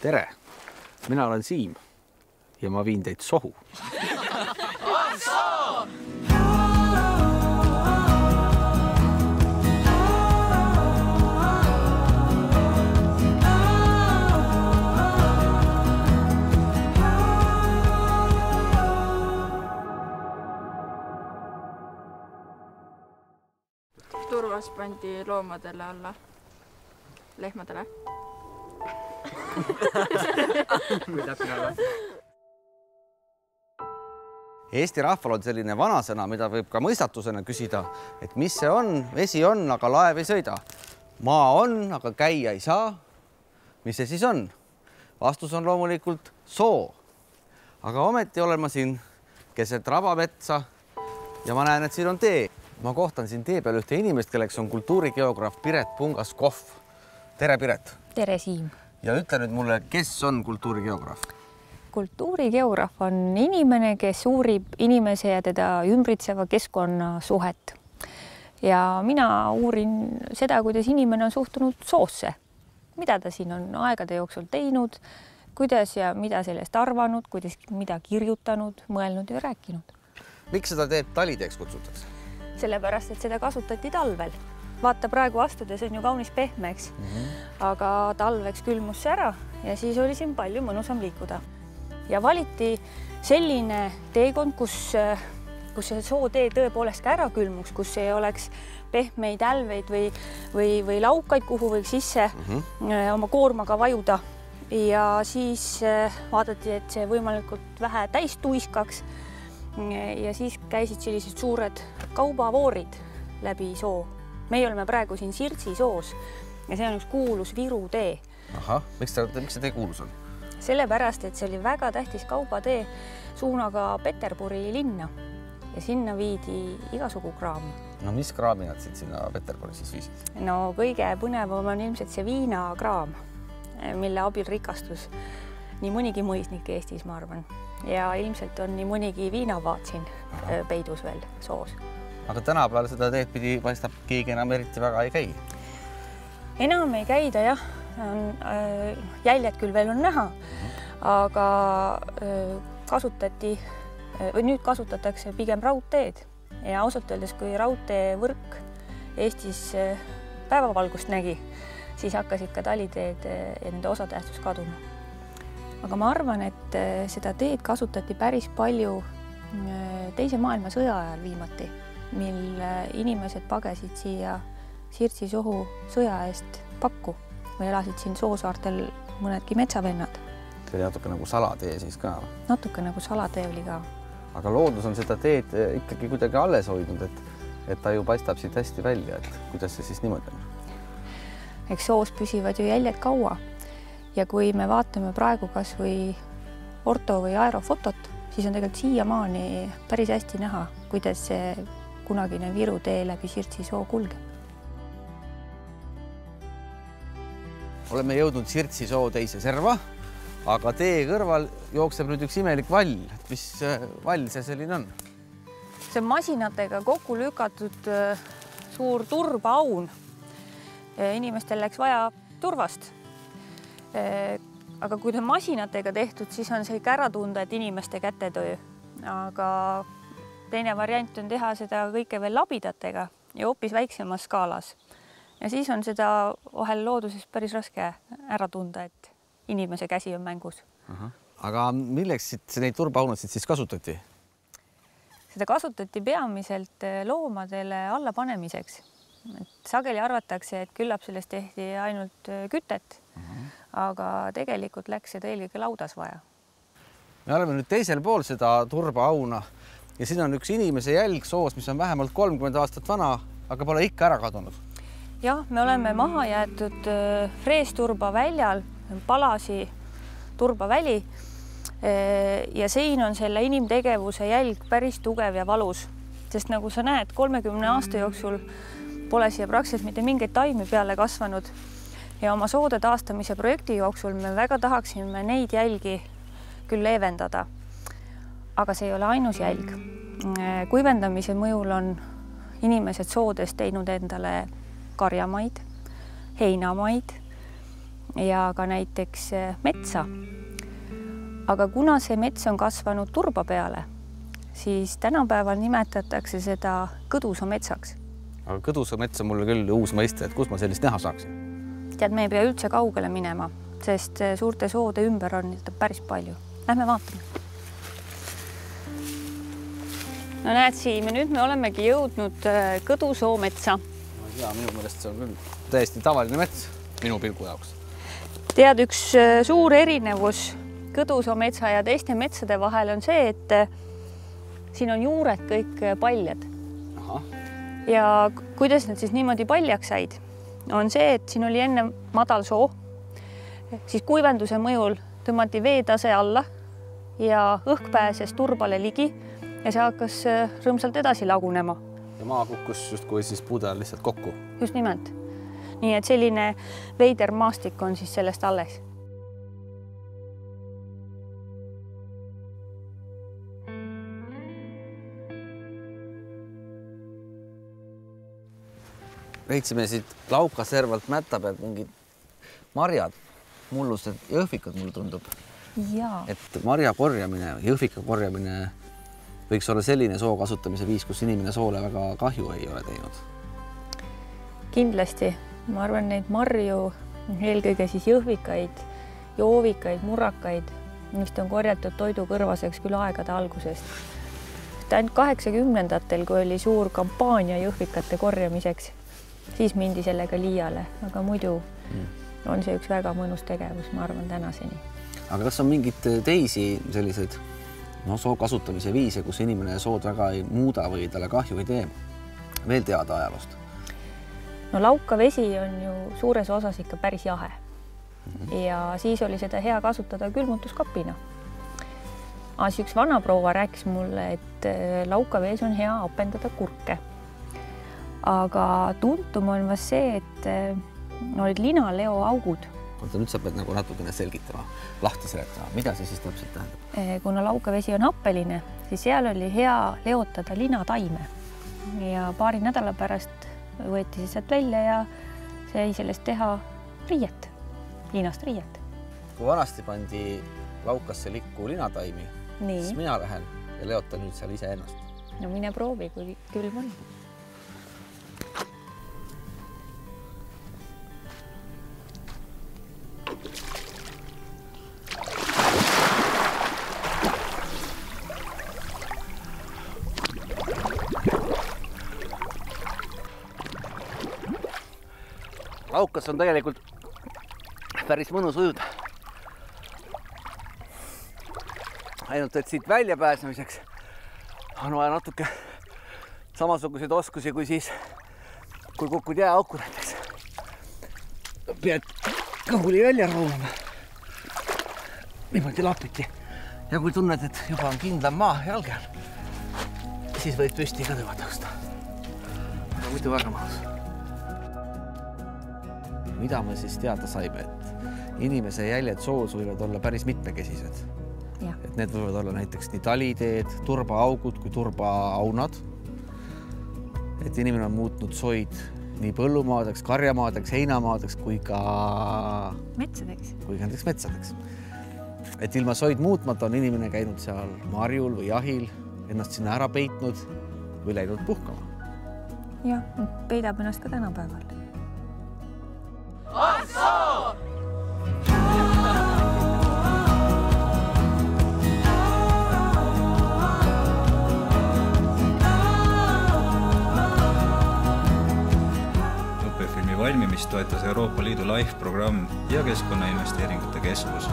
tere, mina olen Siim ja ma viin teid sohu. turvas pandi loomadele alla, lehmadele. Eesti rahval on selline vanasõna, mida võib ka mõistatusena küsida, et mis see on, vesi on, aga laev ei sõida. maa on, aga käia ei saa. mis see siis on? vastus on loomulikult soo. aga ometi olen ma siin keset rabametsa ja ma näen, et siin on tee. ma kohtan siin tee peal ühte inimest, kelleks on kultuurigeograaf Piret Pungas-Kohv. tere, Piret. tere, Siim. Ja ütle nüüd mulle, kes on kultuurigeograaf? kultuurigeograaf on inimene, kes uurib inimese ja teda ümbritseva keskkonna suhet. ja mina uurin seda, kuidas inimene on suhtunud soosse, mida ta siin on aegade jooksul teinud, kuidas ja mida sellest arvanud, kuidas, mida kirjutanud, mõelnud ja rääkinud. miks seda teed taliteeks kutsutakse? sellepärast, et seda kasutati talvel. Vaata praegu astudes on ju kaunis pehme, eks mm. -hmm. aga talveks külmus see ära ja siis oli siin palju mõnusam liikuda ja valiti selline teekond, kus, kus see sootee tõepoolest ka ära külmuks, kus ei oleks pehmeid älveid või, või, või laukaid, kuhu võiks sisse mm -hmm. oma koormaga vajuda. ja siis äh, vaadati, et see võimalikult vähe täis tuiskaks. ja siis käisid sellised suured kaubavoorid läbi soo. Meie oleme praegu siin Sirtsi soos ja see on üks kuulus Viru tee. ahah, miks ta, miks see tee kuulus on? sellepärast, et see oli väga tähtis kaubatee suunaga Peterburi linna ja sinna viidi igasugu kraami. no mis kraami nad siit sinna Peterburi siis viisid? no kõige põnevam on ilmselt see viinakraam, mille abil rikastus nii mõnigi mõisnik Eestis, ma arvan, ja ilmselt on nii mõnigi viinavaat siin Aha. peidus veel soos. Aga tänapäeval seda teed pidi paistab, keegi enam eriti väga ei käi. enam ei käida jah äh, jäljed küll veel on näha, aga äh, kasutati äh, või nüüd kasutatakse pigem raudteed ja ausalt öeldes, kui raudteevõrk Eestis päevavalgust nägi, siis hakkasid ka taliteed ja nende osatähtsus kaduma. aga ma arvan, et seda teed kasutati päris palju Teise maailmasõja ajal viimati, mil inimesed pagesid siia Sirtsi sohu sõja eest pakku või elasid siin Soosaartel mõnedki metsavennad. see oli natuke nagu salatee siis ka? natuke nagu salatee oli ka. aga loodus on seda teed eh, ikkagi kuidagi alles hoidnud, et, et ta ju paistab siit hästi välja, et kuidas see siis niimoodi on? eks soos püsivad ju jäljed kaua ja kui me vaatame praegu kasvõi orto või aerofotot, siis on tegelikult siiamaani päris hästi näha, kuidas see kunagine Viru tee läbi Sirtsi soo kulgeb oleme jõudnud Sirtsi soo teise serva, aga tee kõrval jookseb nüüd üks imelik vall. mis äh, vall see selline on? see on masinatega kokku lükatud äh, suur turbaaun. inimestel läks vaja turvast. aga kui ta masinatega tehtud, siis on see ikka ära tunda, et inimeste kätetöö. aga teine variant on teha seda kõike veel labidatega ja hoopis väiksemas skaalas ja siis on seda vahel looduses päris raske ära tunda, et inimese käsi on mängus. aga milleks siit neid turbaunasid siis kasutati? seda kasutati peamiselt eh, loomadele allapanemiseks. et sageli arvatakse, et küllap sellest tehti ainult eh, kütet uh. -huh. aga tegelikult läks seda eelkõige laudas vaja. me oleme nüüd teisel pool seda turbaauna ja siin on üks inimese jälg soos, mis on vähemalt kolmkümmend aastat vana, aga pole ikka ära kadunud jah, me oleme maha jäetud äh, freesturba väljal, Palasi turbaväli. Äh, ja siin on selle inimtegevuse jälg päris tugev ja valus, sest nagu sa näed, kolmekümne aasta jooksul pole siia praktiliselt mitte mingeid taimi peale kasvanud. ja oma soode taastamise projekti jooksul me väga tahaksime neid jälgi küll leevendada. Aga see ei ole ainus jälg. Äh, kuivendamise mõjul on inimesed soodes teinud endale karjamaid, heinamaid ja ka näiteks eh, metsa. aga kuna see mets on kasvanud turba peale, siis tänapäeval nimetatakse seda kõdusa metsaks. aga kõdusa mets on mulle küll uus mõiste, et kus ma sellist näha saaksin? tead, me ei pea üldse kaugele minema, sest eh, suurte soode ümber on päris palju. Lähme vaatame. No näed, Siim, ja nüüd me olemegi jõudnud eh, Kõdusoo metsa. ma ei tea, minu meelest see on küll täiesti tavaline mets minu pilgu jaoks. tead, üks eh, suur erinevus Kõdusoo metsa ja teiste metsade vahel on see, et eh, siin on juured kõik paljad. ja kuidas need siis niimoodi paljaks said, on see, et siin oli enne madal soo, siis kuivenduse mõjul tõmmati veetase alla ja õhk pääses turbale ligi ja see hakkas eh, rõõmsalt edasi lagunema. ja maa kukkus justkui siis pudel lihtsalt kokku. just nimelt. nii et selline veider maastik on siis sellest alles leidsime siit Lauka servalt mätta pealt mingid marjad, mullused jõhvikud, mulle tundub. et marja korjamine, jõhvika korjamine võiks olla selline soo kasutamise viis, kus inimene soole väga kahju ei ole teinud. kindlasti, ma arvan, neid marju, eelkõige siis jõhvikaid, joovikaid, murrakaid, vist on korjatud toidu kõrvaseks küll aegade algusest. ainult kaheksakümnendatel, kui oli suur kampaania jõhvikate korjamiseks siis mindi sellega liiale, aga muidu mm. on see üks väga mõnus tegevus, ma arvan, tänaseni. aga kas on mingeid teisi selliseid no soo kasutamise viise, kus inimene sood väga ei muuda või talle kahju ei tee? veel teada ajaloost? no lauka vesi on ju suures osas ikka päris jahe mm. -hmm. ja siis oli seda hea kasutada külmutuskapina. aga siis üks vanaproua rääkis mulle, et äh, laukavees on hea apendada kurke aga tuntum on vast see, et eh, olid linaleoaugud. Oota, nüüd sa pead nagu natukene selgitama, lahti seletama, mida see siis täpselt tähendab? Eh, kuna laukavesi on happeline, siis seal oli hea leotada linataime ja paari nädala pärast võeti see sealt välja ja sai sellest teha riiet, liinast riiet. kui vanasti pandi laukasse likku linataimi, siis mina lähen ja leotan nüüd seal iseennast. no mine proovi, kui külm on laukas on tegelikult päris mõnus ujuda. ainult, et siit väljapääsemiseks on vaja natuke samasuguseid oskusi kui siis, kui kukud jääauku näiteks. pead kõhuli välja roomama. niimoodi lapiti ja kui tunned, et juba on kindlam maa jalge all, siis võid püsti ka aga muidu väga mõnus mida me siis teada saime, et inimese jäljed soos võivad olla päris mitmekesised. et need võivad olla näiteks nii taliteed, turbaaugud kui turbaaunad. et inimene on muutnud soid nii põllumaadeks, karjamaadeks, heinamaadeks kui ka metsadeks, kui ka näiteks metsadeks. et ilma soid muutmata on inimene käinud seal marjul või jahil, ennast sinna ära peitnud või läinud puhkama. jah, peidab ennast ka tänapäeval toetas Euroopa Liidu LIFE programm ja Keskkonnainvesteeringute Keskus